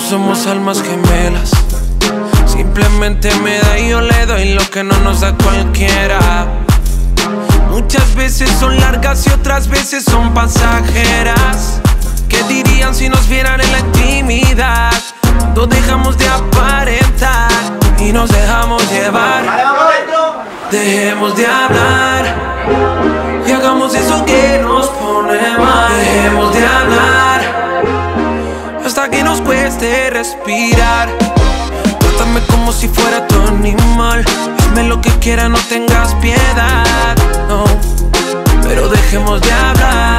somos almas gemelas. Simplemente me da y yo le doy lo que no nos da cualquiera. Muchas veces son largas y otras veces son pasajeras. ¿Qué dirían si nos vieran en la intimidad? Cuando dejamos de aparentar y nos dejamos llevar. Dejemos de hablar y hagamos eso que nos pone mal. Dejemos de hablar hasta que nos cueste respirar. Trátame como si fuera tu animal. Hazme lo que quiera, no tengas piedad. No, pero dejemos de hablar.